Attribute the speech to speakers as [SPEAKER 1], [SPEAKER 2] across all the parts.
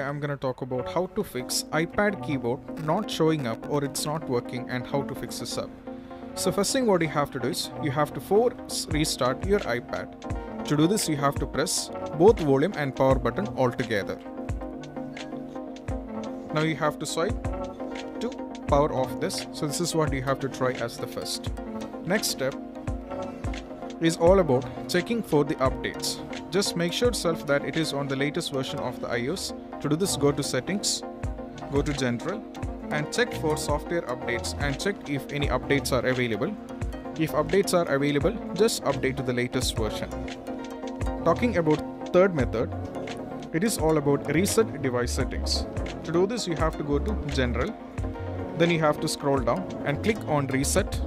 [SPEAKER 1] I'm gonna talk about how to fix iPad keyboard not showing up or it's not working and how to fix this up. So first thing what you have to do is you have to force restart your iPad. To do this you have to press both volume and power button all together. Now you have to swipe to power off this. So this is what you have to try as the first. Next step is all about checking for the updates. Just make sure self that it is on the latest version of the iOS. To do this, go to settings, go to general and check for software updates and check if any updates are available. If updates are available, just update to the latest version. Talking about third method, it is all about reset device settings. To do this, you have to go to general, then you have to scroll down and click on reset,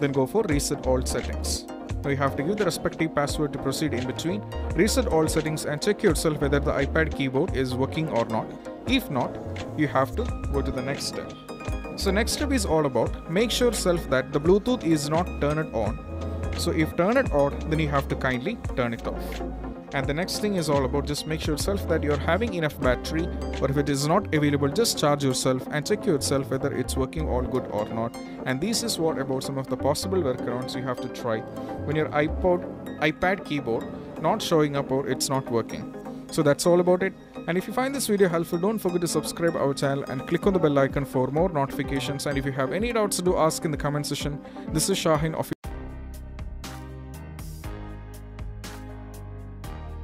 [SPEAKER 1] then go for reset all settings. Now you have to give the respective password to proceed in between, reset all settings and check yourself whether the iPad keyboard is working or not. If not, you have to go to the next step. So next step is all about make sure self that the Bluetooth is not turned on. So if turn it on, then you have to kindly turn it off. And the next thing is all about just make sure self that you're having enough battery or if it is not available just charge yourself and check yourself whether it's working all good or not. And this is what about some of the possible workarounds you have to try when your iPod iPad keyboard not showing up or it's not working. So that's all about it. And if you find this video helpful, don't forget to subscribe our channel and click on the bell icon for more notifications. And if you have any doubts, do ask in the comment section. This is Shahin of